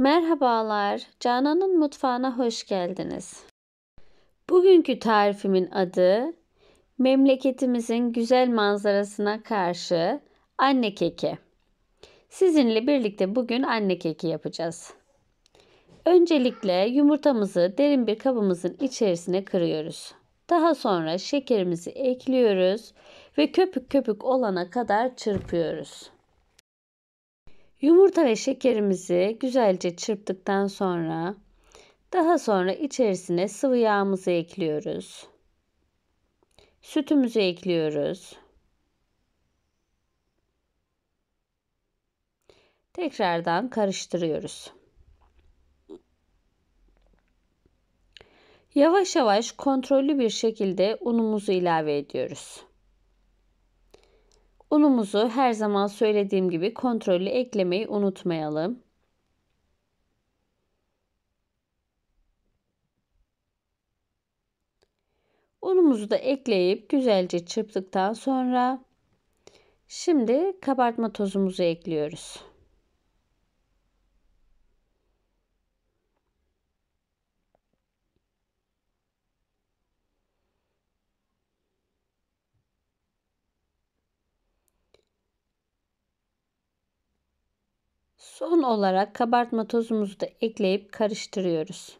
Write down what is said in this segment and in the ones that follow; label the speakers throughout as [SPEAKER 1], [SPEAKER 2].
[SPEAKER 1] Merhabalar, Canan'ın mutfağına hoş geldiniz. Bugünkü tarifimin adı memleketimizin güzel manzarasına karşı anne keki. Sizinle birlikte bugün anne keki yapacağız. Öncelikle yumurtamızı derin bir kabımızın içerisine kırıyoruz. Daha sonra şekerimizi ekliyoruz ve köpük köpük olana kadar çırpıyoruz. Yumurta ve şekerimizi güzelce çırptıktan sonra daha sonra içerisine sıvı yağımızı ekliyoruz. Sütümüzü ekliyoruz. Tekrardan karıştırıyoruz. Yavaş yavaş kontrollü bir şekilde unumuzu ilave ediyoruz. Unumuzu her zaman söylediğim gibi kontrollü eklemeyi unutmayalım. Unumuzu da ekleyip güzelce çırptıktan sonra şimdi kabartma tozumuzu ekliyoruz. Son olarak kabartma tozumuzu da ekleyip karıştırıyoruz.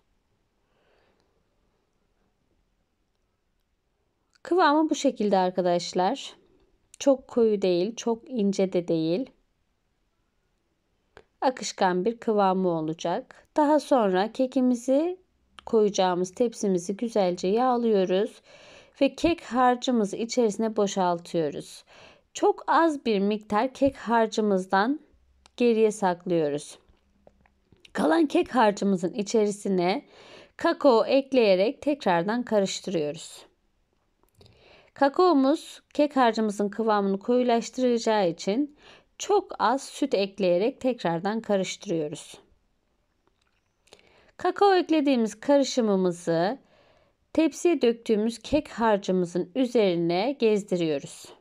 [SPEAKER 1] Kıvamı bu şekilde arkadaşlar. Çok koyu değil, çok ince de değil. Akışkan bir kıvamı olacak. Daha sonra kekimizi koyacağımız tepsimizi güzelce yağlıyoruz ve kek harcımızı içerisine boşaltıyoruz. Çok az bir miktar kek harcımızdan geriye saklıyoruz. Kalan kek harcımızın içerisine kakao ekleyerek tekrardan karıştırıyoruz. Kakaomuz kek harcımızın kıvamını koyulaştıracağı için çok az süt ekleyerek tekrardan karıştırıyoruz. Kakao eklediğimiz karışımımızı tepsiye döktüğümüz kek harcımızın üzerine gezdiriyoruz.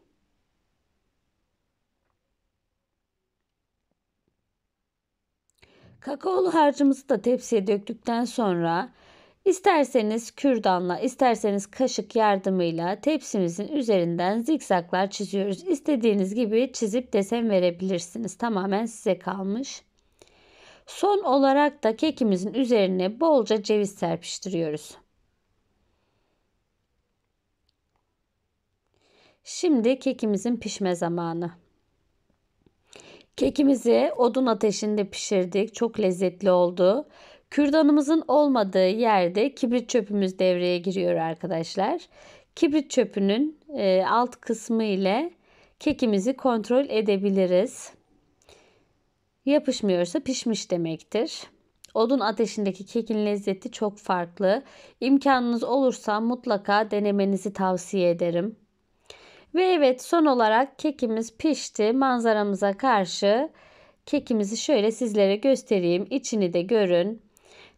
[SPEAKER 1] Kakaolu harcımızı da tepsiye döktükten sonra isterseniz kürdanla isterseniz kaşık yardımıyla tepsimizin üzerinden zikzaklar çiziyoruz. İstediğiniz gibi çizip desen verebilirsiniz. Tamamen size kalmış. Son olarak da kekimizin üzerine bolca ceviz serpiştiriyoruz. Şimdi kekimizin pişme zamanı. Kekimizi odun ateşinde pişirdik. Çok lezzetli oldu. Kürdanımızın olmadığı yerde kibrit çöpümüz devreye giriyor arkadaşlar. Kibrit çöpünün e, alt kısmı ile kekimizi kontrol edebiliriz. Yapışmıyorsa pişmiş demektir. Odun ateşindeki kekin lezzeti çok farklı. İmkanınız olursa mutlaka denemenizi tavsiye ederim. Ve evet son olarak kekimiz pişti. Manzaramıza karşı kekimizi şöyle sizlere göstereyim. İçini de görün.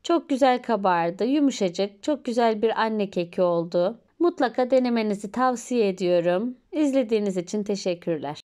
[SPEAKER 1] Çok güzel kabardı. Yumuşacık. Çok güzel bir anne keki oldu. Mutlaka denemenizi tavsiye ediyorum. İzlediğiniz için teşekkürler.